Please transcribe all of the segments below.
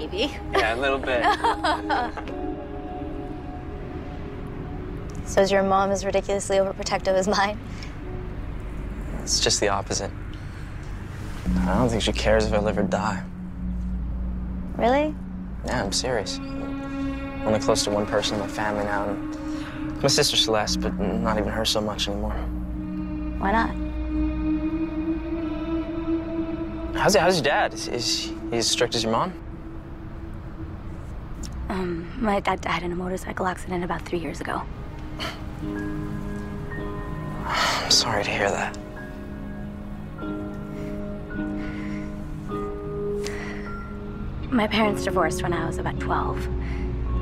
maybe. Yeah, a little bit. So is your mom as ridiculously overprotective as mine? it's just the opposite. I don't think she cares if I live or die. Really? Yeah, I'm serious. I'm only close to one person in my family now, and my sister Celeste, but not even her so much anymore. Why not? How's, how's your dad? Is, is he as strict as your mom? Um, my dad died in a motorcycle accident about three years ago. I'm sorry to hear that. My parents divorced when I was about 12.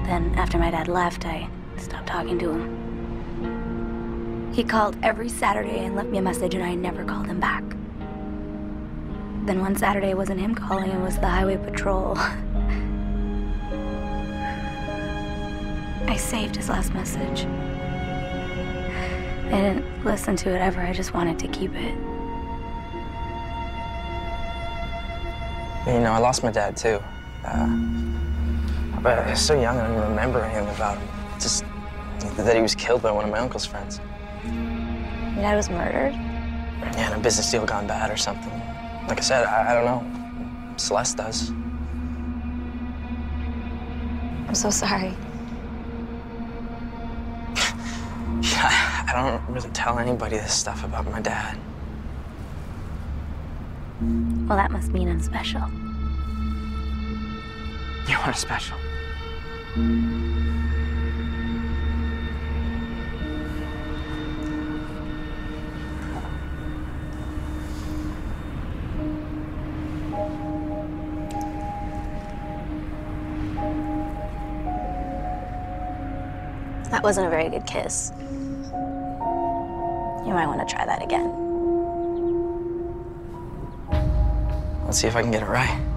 Then, after my dad left, I stopped talking to him. He called every Saturday and left me a message, and I never called him back. Then one Saturday it wasn't him calling, it was the highway patrol. I saved his last message. I didn't listen to it ever, I just wanted to keep it. You know, I lost my dad too. Uh, but I was so young I don't remember anything about him. Just that he was killed by one of my uncle's friends. Your dad was murdered? Yeah, and a business deal gone bad or something. Like I said, I, I don't know. Celeste does. I'm so sorry. I don't really tell anybody this stuff about my dad. Well, that must mean I'm special. You are special. That wasn't a very good kiss. You might want to try that again. Let's see if I can get it right.